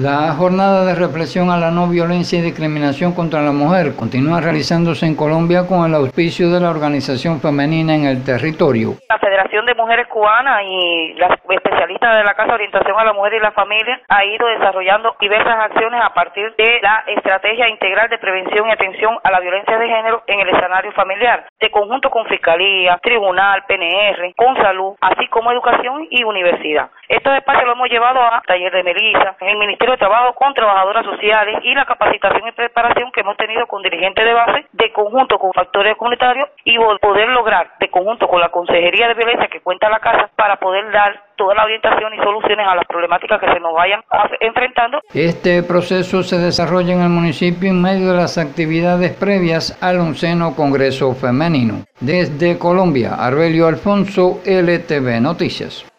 La jornada de reflexión a la no violencia y discriminación contra la mujer continúa realizándose en Colombia con el auspicio de la organización femenina en el territorio. La Federación de Mujeres Cubanas y las especialistas de la Casa de Orientación a la Mujer y la Familia ha ido desarrollando diversas acciones a partir de la estrategia integral de prevención y atención a la violencia de género en el escenario familiar, de conjunto con Fiscalía, Tribunal, PNR, con Salud, así como Educación y Universidad. Estos espacios lo hemos llevado a Taller de Melissa, en el Ministerio de Trabajo con trabajadoras sociales y la capacitación y preparación que hemos tenido con dirigentes de base, de conjunto con factores comunitarios y poder lograr de conjunto con la Consejería de Violencia que cuenta la casa para poder dar toda la orientación y soluciones a las problemáticas que se nos vayan enfrentando. Este proceso se desarrolla en el municipio en medio de las actividades previas al onceno Congreso Femenino. Desde Colombia, Arbelio Alfonso, LTV Noticias.